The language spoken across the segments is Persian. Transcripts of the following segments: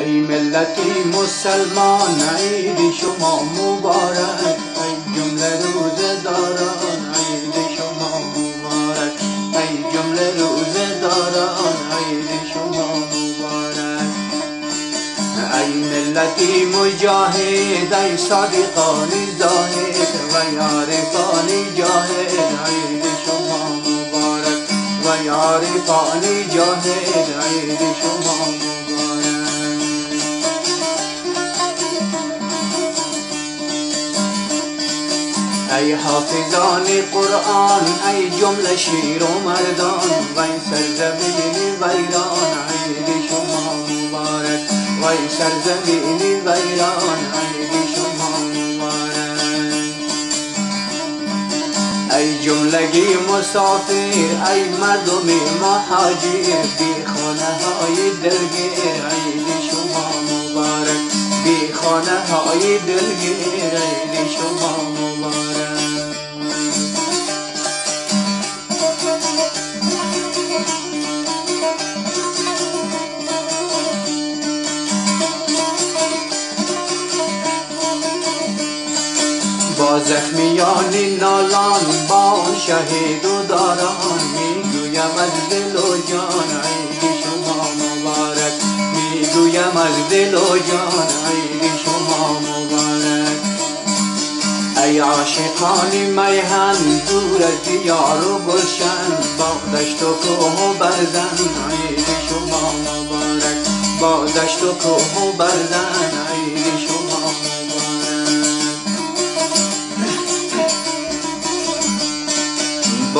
ای ملتی مسلمان عید شما مبارک ای جمله روز داران عید شما مبارک ای جمله روز داران عید شما مبارک. ای ملتی مجاهد ای صادقان زاهد و یارفان جاهد عید شما مبارک و یارفان جاهد عید شما مبارک. ای حافظان قرآن ای جمله شیر و مردان و ای سرزمین ویران عید شما مبارک و ای سرزمین ویران عید شما مبارک. ای جملگی مسافر ای مردم مهاجر بی خانه های دلگیر عید شما مبارک بی خانه های دلگیر عید شما با زخمیان نالان با شهید و داران می‌گویم از دل و جان عید شما مبارک. می‌گویم از دل و جان عید شما مبارک. ای عاشقان میهن دور از دیار و گلشن با دشت و کوه و برزن عید شما مبارک. با دشت و کوه و برزن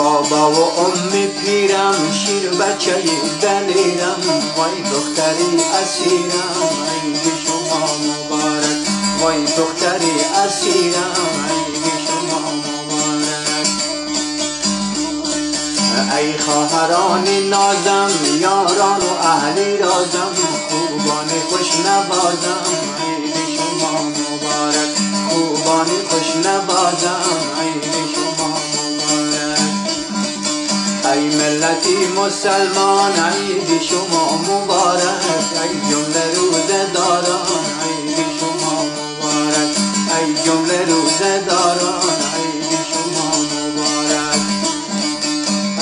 بابا و ام پیرم شیر بچه دلیرم وای دختری اسیرم عید شما مبارک وای دختری اسیرم عید شما مبارک. ای خواهران نازم یاران و اهلی رازم خوبان خوش نوازم. ای ملتی مسلمان عید شما مبارک ای جمله روز داران عید شما مبارک ای جمله روز داران عید شما مبارک.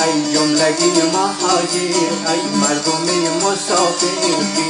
ای جملگی مهاجر ای مردم مسافر